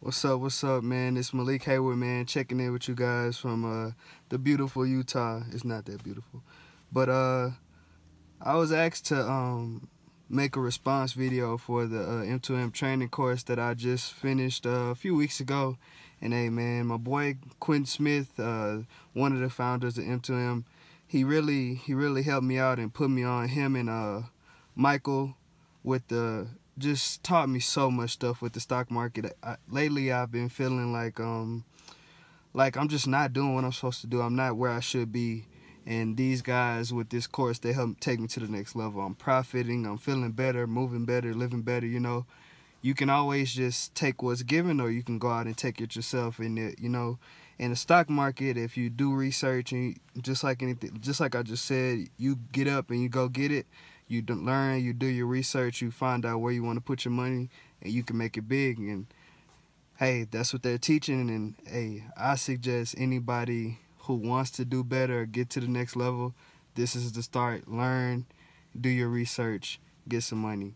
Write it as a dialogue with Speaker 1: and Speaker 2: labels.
Speaker 1: What's up, what's up, man? It's Malik Hayward, man, checking in with you guys from uh, the beautiful Utah. It's not that beautiful. But uh, I was asked to um, make a response video for the uh, M2M training course that I just finished uh, a few weeks ago. And hey, man, my boy Quinn Smith, uh, one of the founders of M2M, he really he really helped me out and put me on him and uh, Michael with the just taught me so much stuff with the stock market. I, lately, I've been feeling like um like I'm just not doing what I'm supposed to do. I'm not where I should be. And these guys with this course, they help take me to the next level. I'm profiting. I'm feeling better, moving better, living better. You know, you can always just take what's given, or you can go out and take it yourself. And it, you know, in the stock market, if you do research and you, just like anything, just like I just said, you get up and you go get it you learn, you do your research, you find out where you want to put your money, and you can make it big. And hey, that's what they're teaching. And hey, I suggest anybody who wants to do better, get to the next level, this is the start. Learn, do your research, get some money.